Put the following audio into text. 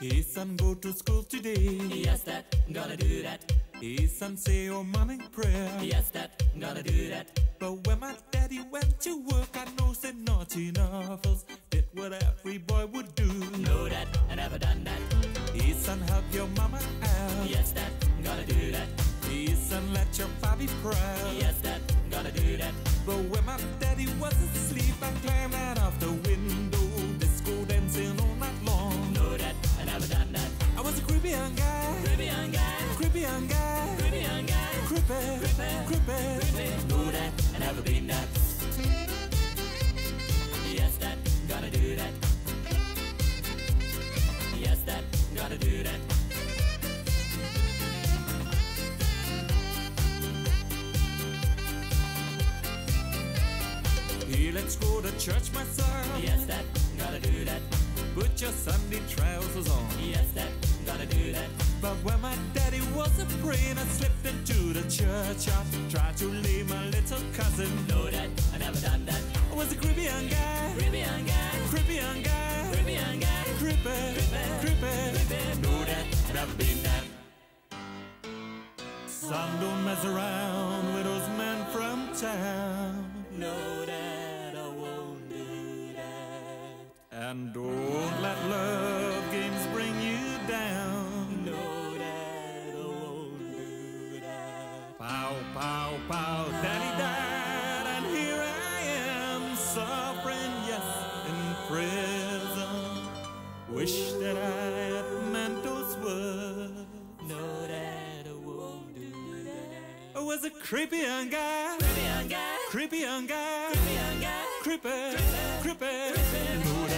His son go to school today. Yes, that, gonna do that. His son say oh, your morning prayer. Yes, that, gonna do that. But when my daddy went to work, I know said naughty novels did what every boy would do. Know that, I never done that. His son help your mama out. Yes, that, gonna do that. His son let your bobby proud. Yes, that, gonna do that. But when my Creepy. Creepy. Creepy, know that, I never been that. Yes, that, gonna do that. Yes, that, gonna do that. Hey, let's go to church, my son. Yes, that, gotta do that. Put your Sunday trousers on. Yes, that, gotta do that. But when my daddy wasn't praying, I slipped into the churchyard. Tried to leave my little cousin. Know that, I never done that. I was a creepy young guy. Creepy young guy, Creepy young guy. creepy young guy. Creepy. Creepy. Creepy, know that, I never been that. Son, don't mess around with those men from town. Know that I won't do that. And don't Pow, pow, pow, daddy died, and here I am, suffering, yes, in prison. Wish that I had meant those words. Know that I won't do that. I was a creepy young guy, Creepy young guy, creepy young guy, creepy young guy. creepy, creepy,